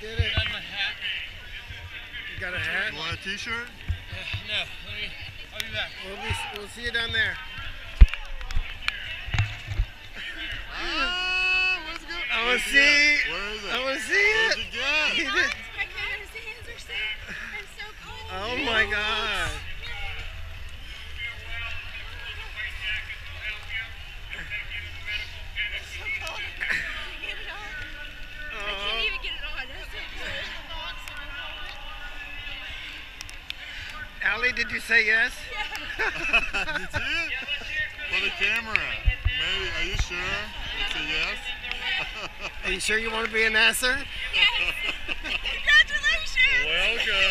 did it. I got my hat. You got a hat? You want a t-shirt? Uh, no. Let me, I'll be back. We'll, be, we'll see you down there. ah, where's it going? I want to see. It? Where is it? I want to see it. Where's it go? Oh my God. Allie, did you say yes? you did? For the camera. Maybe. Are you sure? It's a yes? Are you sure you want to be a Nasser? Yes. Congratulations. Welcome.